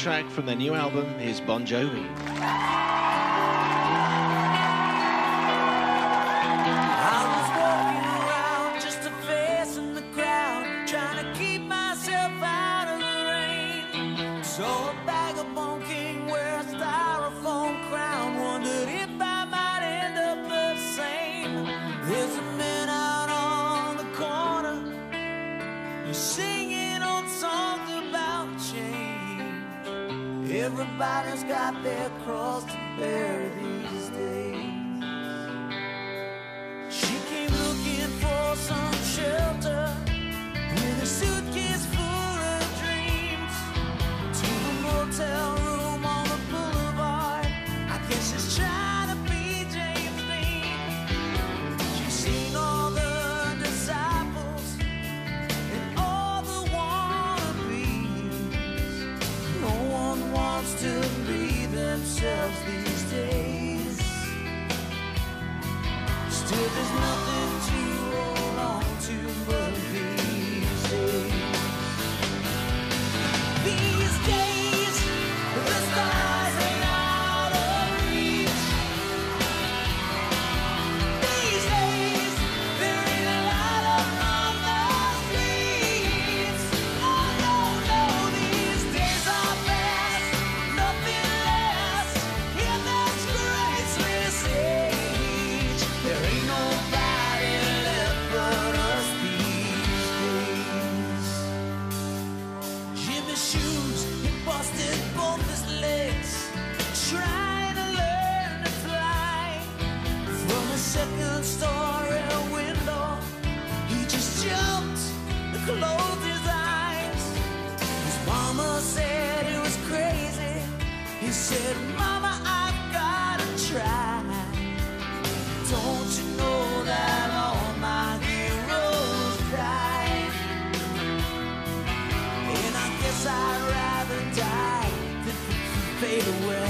track from their new album is Bon Jovi. Everybody's got their cross to bear these days. She came looking for some shelter with a suitcase full of dreams to the motel Still, there's nothing story window, he just jumped and closed his eyes. His mama said was crazy. He said, Mama, I've gotta try. Don't you know that all my heroes? And I guess I'd rather die than fade away.